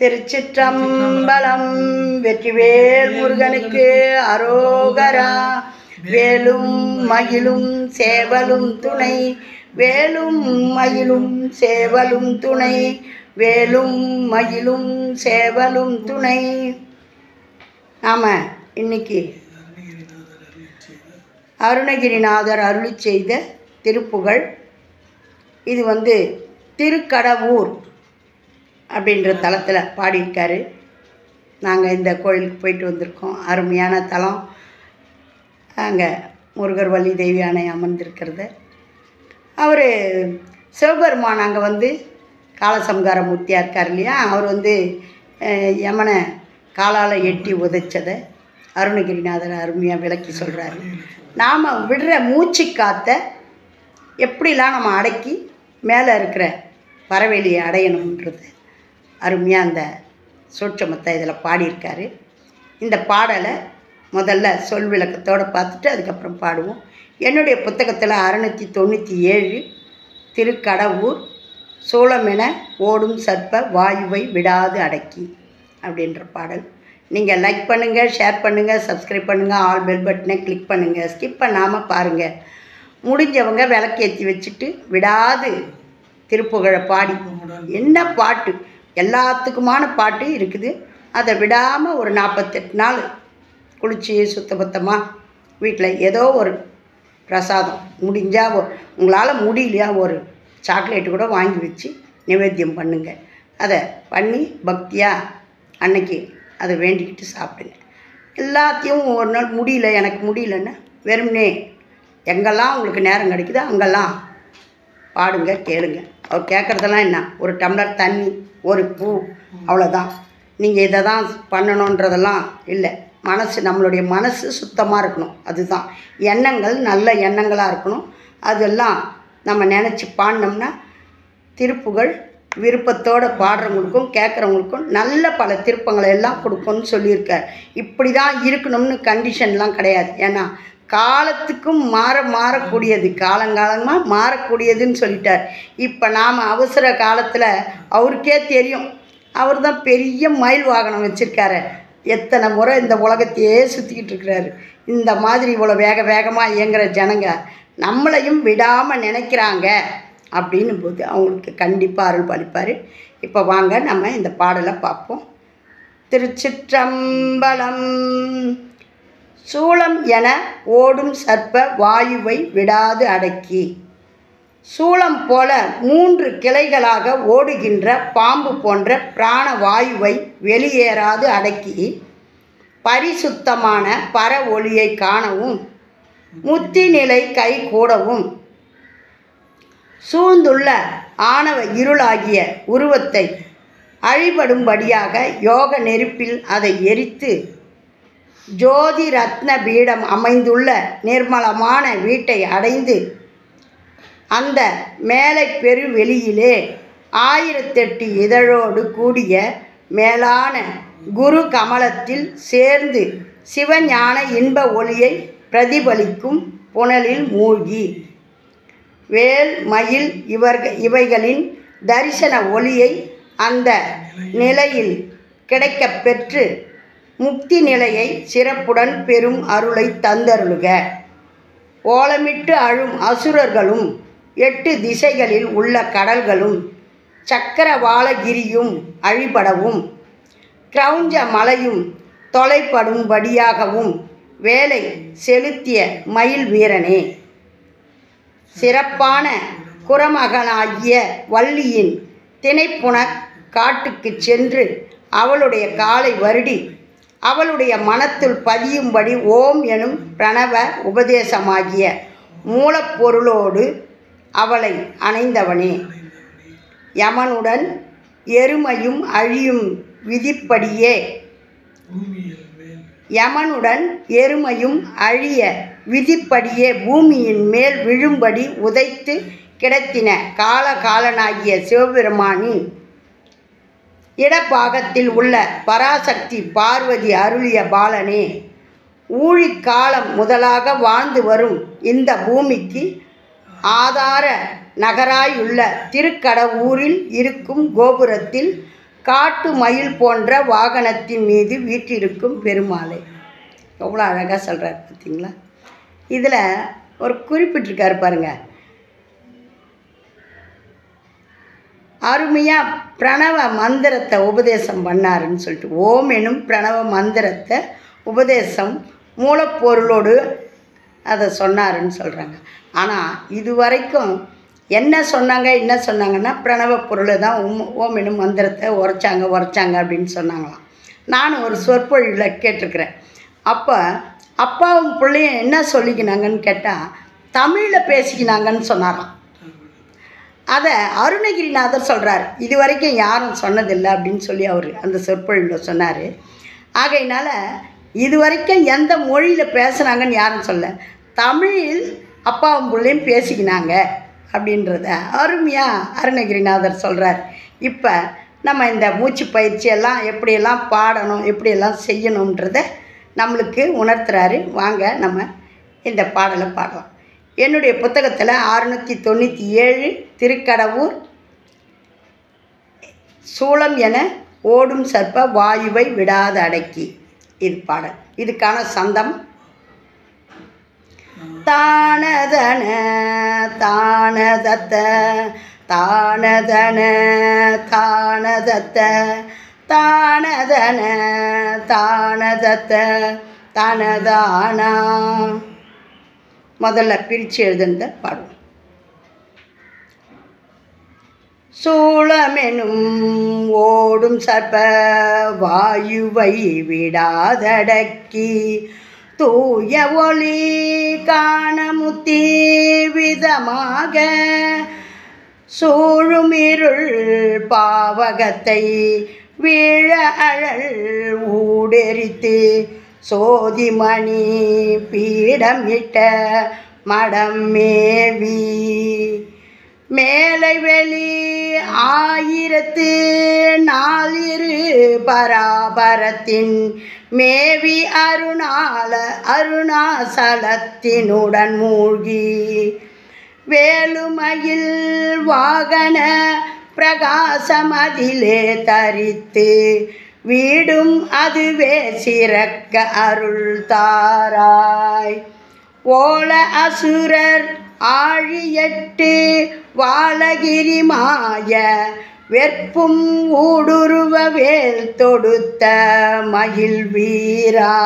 திருச்சிற்றம்பலம் வெற்றிவேல் முருகனுக்கு அரோகரா. வேலும் மயிலும் சேவலும் துணை. வேலும் மயிலும் சேவலும் துணை. வேலும் மயிலும் சேவலும் துணை. நாம் இன்னைக்கு அருணகிரிநாதர் அருளி செய்த திருப்புகழ். இது வந்து திருக்கடவூர். அப்படின்ற தலத்தில் பாடியிருக்காரு. நாங்கள் இந்த கோயிலுக்கு போயிட்டு வந்திருக்கோம். அருமையான தலம். அங்கே முருகர் வள்ளி தேவி அணை அமர்ந்திருக்கிறது. அவர் சிவபெருமான் அங்கே வந்து காலசம்கார மூர்த்தியாக இருக்கார் இல்லையா? அவர் வந்து யமனை காலால் எட்டி உதைச்சதை அருணகிரிநாதர் அருமையாக விளக்கி சொல்கிறாரு நாம் விடுற மூச்சு காற்றை எப்படிலாம் நம்ம அடக்கி மேலே இருக்கிற பறவைலியை அடையணுன்றது அருமையாக அந்த சூட்சமத்தை இதில் பாடியிருக்காரு. இந்த பாடலை முதல்ல சொல் விளக்கத்தோடு பார்த்துட்டு அதுக்கப்புறம் பாடுவோம். என்னுடைய புத்தகத்தில் அறநூற்றி தொண்ணூற்றி ஏழு திருக்கடவுர் சோளமென ஓடும் சர்ப்ப வாயுவை விடாது அடக்கி அப்படின்ற பாடல். நீங்கள் லைக் பண்ணுங்கள் ஷேர் பண்ணுங்கள் சப்ஸ்கிரைப் பண்ணுங்கள் ஆல் பெல் பட்டனை கிளிக் பண்ணுங்கள் ஸ்கிப் பண்ணாமல் பாருங்கள் முடிஞ்சவங்க விளக்கேற்றி வச்சுட்டு விடாது திருப்புகழை பாடி. என்ன பாட்டு? எல்லாத்துக்குமான பாட்டு இருக்குது. அதை விடாமல் ஒரு நாற்பத்தெட்டு நாள் குளிச்சு சுத்தபத்தமாக வீட்டில் ஏதோ ஒரு பிரசாதம் முடிஞ்சால் உங்களால் முடியலையா ஒரு சாக்லேட்டு கூட வாங்கி வச்சு நிவேத்தியம் பண்ணுங்க. அதை பண்ணி பக்தியாக அன்னைக்கு அதை வேண்டிக்கிட்டு சாப்பிடுங்க. எல்லாத்தையும் ஒரு நாள் முடியல எனக்கு முடியலன்னா வெறும்னே எங்கெல்லாம் உங்களுக்கு நேரம் கிடைக்குதோ அங்கெல்லாம் பாடுங்க கேளுங்க. அவர் கேட்குறதெல்லாம் என்ன? ஒரு டம்ளர் தண்ணி ஒரு பூ. அவ்வளோதான் நீங்கள் இதை தான் பண்ணணுன்றதெல்லாம் இல்லை. மனசு நம்மளுடைய மனசு சுத்தமாக இருக்கணும். அதுதான். எண்ணங்கள் நல்ல எண்ணங்களாக இருக்கணும். அதெல்லாம் நம்ம நினச்சி பாடினோம்னா திருப்புகள் விருப்பத்தோடு பாடுறவங்களுக்கும் கேட்குறவங்களுக்கும் நல்ல பல திருப்பங்களை எல்லாம் கொடுக்கும்னு சொல்லியிருக்கார். இப்படி தான் இருக்கணும்னு கண்டிஷன்லாம் கிடையாது. ஏன்னா காலத்துக்கும் மாற மாறக்கூடியது. காலங்காலமாக மாறக்கூடியதுன்னு சொல்லிட்டார். இப்போ நாம் அவசர காலத்தில் அவருக்கே தெரியும். அவர் தான் பெரிய மயில் வாகனம் வச்சுருக்காரு. எத்தனை முறை இந்த உலகத்தையே சுற்றிக்கிட்டு இருக்கிறாரு. இந்த மாதிரி இவ்வளோ வேக வேகமாக இயங்குற ஜனங்க நம்மளையும் விடாமல் நினைக்கிறாங்க அப்படின்னும் போது அவங்களுக்கு கண்டிப்பாக அருள் பழிப்பார் இப்போ வாங்க நம்ம இந்த பாடலை பார்ப்போம். திருச்சிற்றம்பலம். சூளம் என ஓடும் சர்ப்ப வாயுவை விடாது அடக்கி. சூளம் போல மூன்று கிளைகளாக ஓடுகின்ற பாம்பு போன்ற பிராண வாயுவை வெளியேறாது அடக்கி பரிசுத்தமான பர ஒளியை காணவும் முத்தி நிலை கை கூடவும். சூழ்ந்துள்ள ஆணவ இருளாகிய உருவத்தை அழிபடும்படியாக யோக நெருப்பில் அதை எரித்து ஜோதி ரத்ன பீடம் அமைந்துள்ள நிர்மலமான வீட்டை அடைந்து அந்த மேலை பெருவெளியிலே ஆயிரத்தெட்டு இதழோடு கூடிய மேலான குரு கமலத்தில் சேர்ந்து சிவஞான இன்ப ஒளியை பிரதிபலிக்கும் புனலில் மூழ்கி. வேல் மயில் இவர்கள் இவைகளின் தரிசன ஒளியை அந்த நிலையில் கிடைக்கப் பெற்று முக்தி நிலையை சிறப்புடன் பெறும் அருளை தந்தருளுக. ஓலமிட்டு அழும் அசுரர்களும் எட்டு திசைகளில் உள்ள கடல்களும் சக்கரவாளகிரியும் அழிபடவும் கிரௌஞ்ச மலையும் தொலைப்படும்படியாகவும் வேலை செலுத்திய மயில் வீரனே. சிறப்பான குரமகனாகிய வள்ளியின் திணைப்புண காட்டுக்குச் சென்று அவளுடைய காலை வருடி அவளுடைய மனத்துள் பதியும்படி ஓம் எனும் பிரணவ உபதேசமாகிய மூலப்பொருளோடு அவளை அணைந்தவனே. யமனுடன் எருமையும் அழியும் விதிப்படியே. யமனுடன் எருமையும் அழிய விதிப்படியே பூமியின் மேல் விழும்படி உதைத்து கிடத்தின காலகாலனாகிய சிவபெருமானின் இடப்பாகத்தில் உள்ள பராசக்தி பார்வதி அருளிய பாலனே ஊழிக்காலம் முதலாக வாழ்ந்து வரும் இந்த பூமிக்கு ஆதார நகராயுள்ள திருக்கடவூரில் இருக்கும் கோபுரத்தில் காட்டு மயில் போன்ற வாகனத்தின் மீது வீற்றிருக்கும் பெருமாளை. எவ்வளோ அழகாக சொல்கிறார் பார்த்தீங்களா? இதில் ஒரு குறிப்பிட்டிருக்காரு பாருங்கள் அருமையாக பிரணவ மந்திரத்தை உபதேசம் பண்ணாருன்னு சொல்லிட்டு ஓம் எனும் பிரணவ மந்திரத்தை உபதேசம் மூலப்பொருளோடு அதை சொன்னாருன்னு சொல்கிறாங்க ஆனால் இது வரைக்கும் என்ன சொன்னாங்க என்ன சொன்னாங்கன்னா பிரணவ பொருளை தான் உம் ஓம் எனும் மந்திரத்தை உரைச்சாங்க உரைச்சாங்க அப்படின்னு சொன்னாங்களாம். நானும் ஒரு சொற்பொழிவில் கேட்டிருக்கிறேன். அப்போ அப்பாவும் பிள்ளையும் என்ன சொல்லிக்கினாங்கன்னு கேட்டால் தமிழில் பேசிக்கினாங்கன்னு சொன்னாராம். அதை அருணகிரிநாதர் சொல்கிறார் இது வரைக்கும் யாரும் சொன்னதில்லை அப்படின்னு சொல்லி அவர் அந்த சொற்பொழிவில் சொன்னார். ஆகையினால இது வரைக்கும் எந்த மொழியில் பேசுனாங்கன்னு யாரும் சொல்ல. தமிழில் அப்பாவும் பிள்ளையும் பேசிக்கினாங்க அப்படின்றத அருமையாக அருணகிரிநாதர் சொல்கிறார் இப்போ நம்ம இந்த மூச்சு பயிற்சியெல்லாம் எப்படியெல்லாம் பாடணும் எப்படியெல்லாம் செய்யணுன்றத நம்மளுக்கு உணர்த்துறாரு. வாங்க நம்ம இந்த பாடலை பாடலாம். என்னுடைய புத்தகத்தில் அறுநூற்றி தொண்ணூற்றி ஏழு திருக்கடவூர் சூளம் என ஓடும் சர்ப்ப வாயுவை விடாத அடக்கி. இது பாடல். இதுக்கான சந்தம். தானதன தானதத்த தானதன தானதத்த தானதன தானதத்த தனதானா? முதல்ல பிரித்து எழுதுனத பாடுவோம் சூளமெனும் ஓடும் சர்ப்ப வாயுவை விடாதடக்கி தூய ஒளி காணமுத்தி விதமாக சூழுமிருள் பாவகத்தை வீழ அழல் ஊடெரித்து சோதிமணி பீடமிட்ட மடம் மேவி. மேலை வெளி ஆயிரத்து நாலிரு பராபரத்தின் மேவி அருணால அருணாசலத்தினுடன் மூழ்கி. வேலுமயில் வாகன பிரகாசமதிலே தரித்து வீடும் அதுவே சிறக்க அருள் தாராய் ஓல அசுரர் ஆழியட்டு வாலகிரி மாய வெற்பும் ஊடுருவ வேல் தொடுத்த மகிழ் வீரா.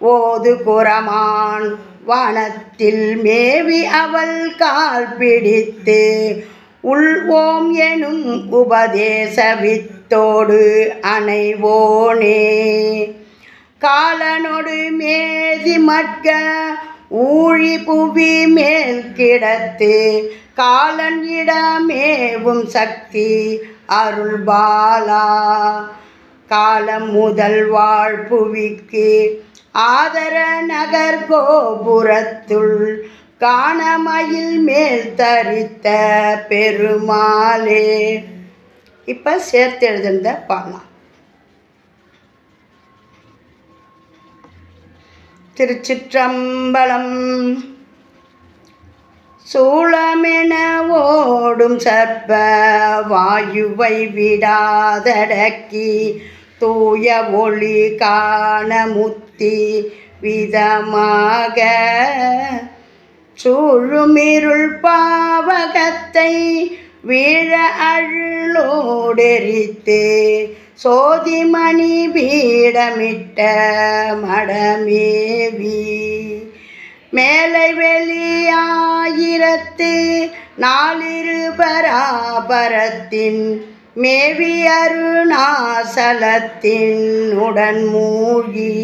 ஓது குரமான் வானத்தில் மேவி அவள் கால் பிடித்து உள்வோம் எனும் உபதேச வித்தோடு அணைவோனே. காலனொடு மேதி மட்க ஊழி புவி மேல் கிடத்து. காலன் இடமேவும் சக்தி அருள் பாலா காலம் முதல் வாழ்புவிக்கு ஆதர நகர் கோபுரத்துள் காணமயில் மேல் தரித்த பெருமாளே. இப்போ சேர்த்து எழுதுனத பார்க்கலாம். திருச்சிற்றம்பலம் சூளமென ஓடும் சர்ப்ப வாயுவை விடாதடக்கி தூய ஒளி காண முத்தி விதமாக சூழுமிருள் பாவகத்தை வீழ அள்ளோடெரித்து சோதிமணி பீடமிட்ட மடமேவி மேலை வெளியாயிரத்து நாலிரு பராபரத்தின் மேவி அருணாசலத்தின் உடன் மூழ்கி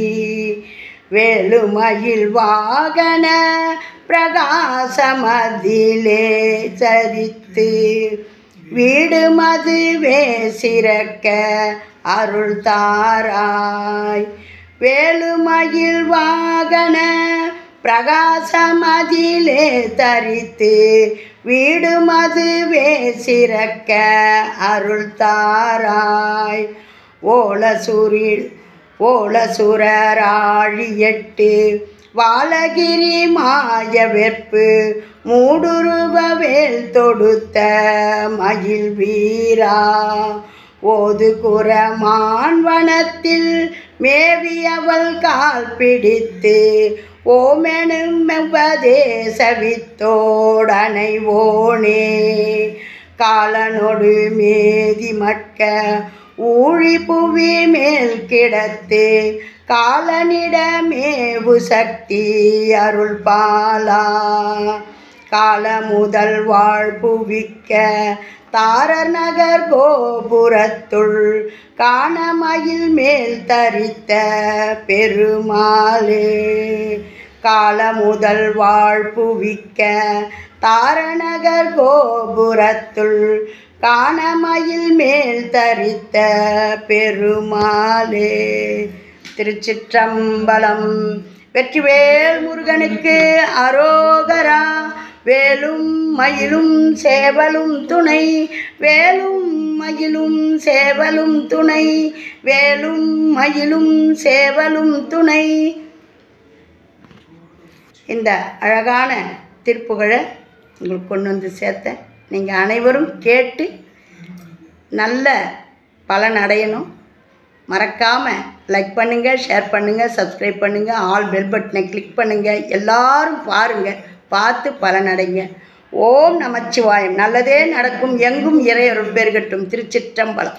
வேலுமயில் வாகன பிரகாசமதிலே சரித்து வீடு மதுவே சிறக்க அருள் தாராய் வேலுமயில் வாகன பிரகாசமதிலே தரித்து வீடு மதுவே சிறக்க அருள் தாராய் ஓலசூரில் ஓலசுரராழியட்டு வாலகிரி மாய வெப்பு மூடுருவ வேல் தொடுத்த மயில் வீரா. ஓது குரமான் வனத்தில் மேவியவள் கால் பிடித்து ஓமெனும் உபதேச காலனொடு மேதி மட்க ஊழி புவி மேல் கிடத்து காலனிடமேவு சக்தி அருள் பாலா கால முதல் வாழ்புவிக்க தாரர் நகர் கோபுரத்துள் காணமயில் மேல் தரித்த பெருமாளே. கால முதல் வாழ்புவிக்க தாரநகர் கோபுரத்துள் காணமயில் மேல் தரித்த பெருமாளே. திருச்சிற்றம்பலம் வெற்றிவேல் முருகனுக்கு அரோகரா. வேலும் மயிலும் சேவலும் துணை. வேலும் மயிலும் சேவலும் துணை. வேலும் மயிலும் சேவலும் துணை. இந்த அழகான திருப்புகழை உங்களுக்கு கொண்டு வந்து சேர்த்தேன். நீங்கள் அனைவரும் கேட்டு நல்ல பலன் அடையணும். மறக்காமல் லைக் பண்ணுங்கள் ஷேர் பண்ணுங்கள் சப்ஸ்கிரைப் பண்ணுங்கள் ஆல் பெல் பட்டனை கிளிக் பண்ணுங்கள் எல்லாரும் பாருங்கள் பார்த்து பலனடைங்க ஓம் நமச்சிவாயம். நல்லதே நடக்கும். எங்கும் இறையருள் பெருகட்டும். திருச்சிற்றம்பலம்.